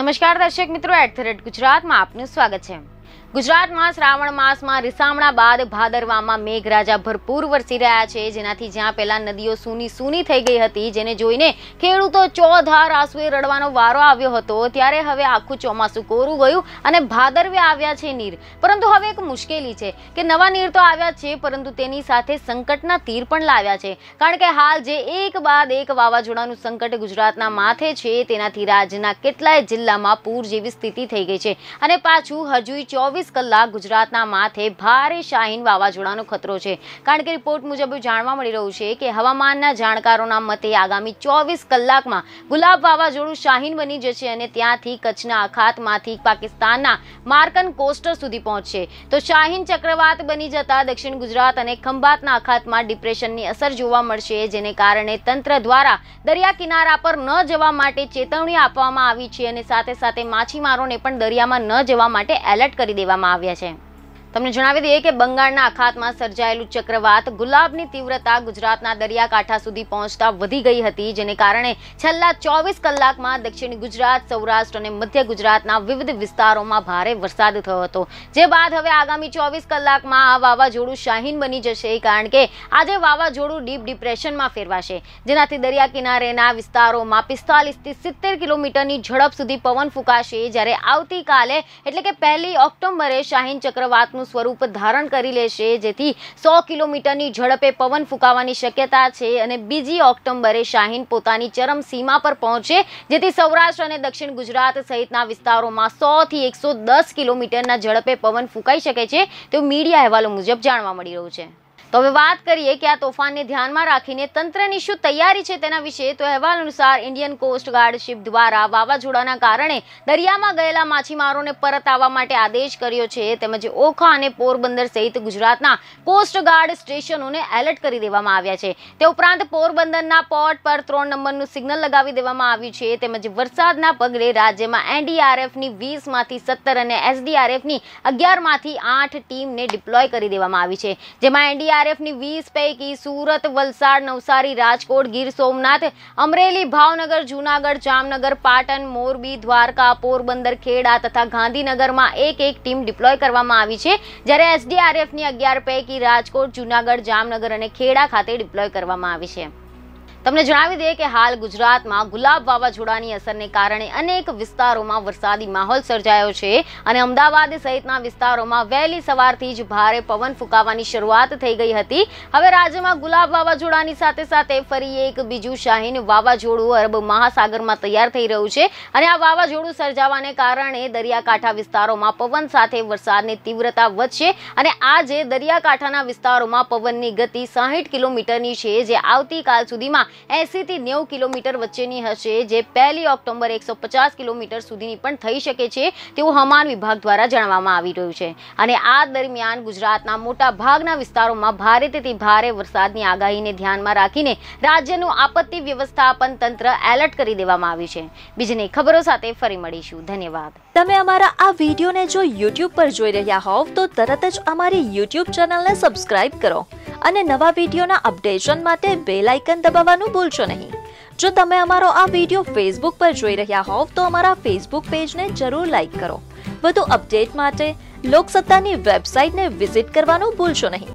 નમસ્કાર દર્શક મિત્રો એટ ધ રેટ ગુજરાતમાં આપનું સ્વાગત છે. ગુજરાતમાં શ્રાવણ માસમાં રીસામણા બાદ ભાદરવામાં મેઘરાજા ભરપૂર વરસી રહ્યા છે. જેનાથી જ્યાં પહેલા નદીઓ સૂની સૂની થઈ ગઈ હતી, જેને જોઈને ખેડૂતો ચોધાર આંસુએ રડવાનો વારો આવ્યો હતો, ત્યારે હવે આખું ચોમાસું કોરું ગયું અને ભાદરવે આવ્યા છે નીર. પરંતુ હવે એક મુશ્કેલી છે કે નવા નીર તો આવ્યા છે, પરંતુ તેની સાથે સંકટના તીર પણ લાવ્યા છે. કારણ કે હાલ જે એક બાદ એક વાવાઝોડાનું સંકટ ગુજરાતના માથે છે, તેનાથી રાજ્યના કેટલાય જિલ્લામાં પૂર જેવી સ્થિતિ થઈ ગઈ છે. અને પાછું હજુ ચોવીસ કલાક ગુજરાતના માથે ભારે શાહીન વાવાઝોડાનો ખતરો છે. કારણ કે રિપોર્ટ મુજબ જાણવા મળી રહ્યું છે કે હવામાનના જાણકારોના મતે આગામી ચોવીસ કલાકમાં ગુલાબ વાવાઝોડું શાહીન બની જશે અને ત્યાંથી કચ્છના અખાતમાંથી પાકિસ્તાનના માર્કન કોસ્ટર સુધી પહોંચશે. તો શાહીન ચક્રવાત બની જતા દક્ષિણ ગુજરાત અને ખંભાતના અખાતમાં ડિપ્રેશનની અસર જોવા મળશે, જેને કારણે તંત્ર દ્વારા દરિયા કિનારા પર ન જવા માટે ચેતવણી આપવામાં આવી છે અને સાથે સાથે માછીમારોને પણ દરિયામાં ન જવા માટે એલર્ટ કરી દેવામાં આવ્યા છે. તમને જણાવી દઈએ કે બંગાળના અખાતમાં સર્જાયેલું ચક્રવાત ગુલાબની તીવ્રતા ગુજરાતના દરિયાકાંઠા સુધી પહોંચતા વધી ગઈ હતી, જેને કારણે છેલ્લા ચોવીસ કલાકમાં દક્ષિણ ગુજરાત, સૌરાષ્ટ્ર અને મધ્ય ગુજરાતના વિવિધ વિસ્તારોમાં ભારે વરસાદ થયો હતો. જે બાદ હવે આગામી ચોવીસ કલાકમાં આ વાવાઝોડું શાહીન બની જશે, કારણ કે આજે વાવાઝોડું ડીપ ડિપ્રેશનમાં ફેરવાશે. જેનાથી દરિયા કિનારેના વિસ્તારોમાં પિસ્તાલીસથી સિત્તેર કિલોમીટરની ઝડપ સુધી પવન ફૂંકાશે, જ્યારે આવતીકાલે એટલે કે પહેલી ઓક્ટોબરે શાહીન ચક્રવાતનું નું સ્વરૂપ ધારણ કરી લેશે. જેથી સો કિલોમીટરની ઝડપે પવન ફૂંકાવાની શક્યતા છે અને બીજી ઓક્ટોબરે શાહીન પોતાની ચરમ સીમા પર પહોંચે. જેથી સૌરાષ્ટ્ર અને દક્ષિણ ગુજરાત સહિતના વિસ્તારોમાં સો થી એકસો દસ કિલોમીટરના ઝડપે પવન ફૂંકાઈ શકે છે. તેવું મીડિયા અહેવાલો મુજબ જાણવા મળી રહ્યું છે. તો હવે વાત કરીએ કે આ તોફાનને ધ્યાનમાં રાખીને તંત્રની શું તૈયારી છે તેના વિશે, તો અહેવાલ અનુસાર ઇન્ડિયન કોસ્ટ ગાર્ડ શિપ દ્વારા વાવાઝોડાના કારણે દરિયામાં ગયેલા માછીમારોને પરત આવવા માટે આદેશ કર્યો છે, તેમજ ઓખા અને પોરબંદર સહિત ગુજરાતના કોસ્ટ ગાર્ડ સ્ટેશનોને એલર્ટ કરી દેવામાં આવ્યા છે. તે ઉપરાંત પોરબંદરના પોર્ટ પર ત્રણ નંબરનું સિગ્નલ લગાવી દેવામાં આવ્યું છે, તેમજ વરસાદના પગલે રાજ્યમાં એનડીઆરએફની વીસમાંથી સત્તર અને એસડીઆરએફની અગિયારમાંથી આઠ ટીમને ડિપ્લોય કરી દેવામાં આવી છે, જેમાં એનડીઆર એનડીઆરએફની વીસ પૈકી સુરત, વલસાડ, નવસારી, રાજકોટ, ગીર સોમનાથ, અમરેલી, ભાવનગર, જૂનાગઢ, જામનગર, પાટણ, મોરબી, દ્વારકા, પોરબંદર, ખેડા તથા ગાંધીનગરમાં એક એક ટીમ ડિપ્લોય કરવામાં આવી છે. જ્યારે એસડીઆરએફની અગિયાર પૈકી રાજકોટ, જૂનાગઢ, જામનગર અને ખેડા ખાતે ડિપ્લોય કરવામાં આવી છે. તમને જણાવી દઈએ કે હાલ ગુજરાતમાં ગુલાબ વાવાઝોડાની અસરને કારણે અનેક વિસ્તારોમાં વરસાદી માહોલ સર્જાયો છે અને અમદાવાદ સહિતના વિસ્તારોમાં વહેલી સવારથી જ ભારે પવન ફૂંકાવાની શરૂઆત થઈ ગઈ હતી. હવે રાજ્યમાં ગુલાબ વાવાઝોડાની સાથે સાથે ફરી એક બીજું શાહીન વાવાઝોડું અરબ મહાસાગરમાં તૈયાર થઈ રહ્યું છે અને આ વાવાઝોડું સર્જાવાને કારણે દરિયાકાંઠા વિસ્તારોમાં પવન સાથે વરસાદની તીવ્રતા વધશે અને આજે દરિયાકાંઠાના વિસ્તારોમાં પવનની ગતિ સાહીઠ કિલોમીટરની છે જે આવતીકાલ સુધીમાં એસી થી નેવું કિલોમીટર વચ્ચેની હશે, જે પહેલી ઓક્ટોબર એકસો પચાસ કિલોમીટર સુધીની પણ થઈ શકે છે તેવું હવામાન વિભાગ દ્વારા જણાવવામાં આવી રહ્યું છે. અને આ દરમિયાન ગુજરાતના મોટા ભાગના વિસ્તારોમાં ભારેથી ભારે વરસાદની આગાહીને ધ્યાનમાં રાખીને રાજ્યનું આપત્તિ વ્યવસ્થાપન તંત્ર એલર્ટ કરી દેવામાં આવ્યું છે. બીજની ખબરો સાથે ફરી મળીશું. ધન્યવાદ. તમે અમારા આ વિડીયોને જો યુટ્યુબ પર જોઈ રહ્યા હોવ તો તરત જ અમારી યુટ્યુબ ચેનલને સબસ્ક્રાઇબ કરો. અને નવા વિડીયોના અપડેશન માટે બેલ આઇકન દબાવવાનું ભૂલશો નહીં. જો તમે અમારો આ વીડિયો ફેસબુક પર જોઈ રહ્યા હોવ, તો અમારા ફેસબુક પેજને જરૂર લાઈક કરો. વધુ અપડેટ માટે લોકસત્તાની વેબસાઇટને વિઝિટ કરવાનું ભૂલશો નહીં.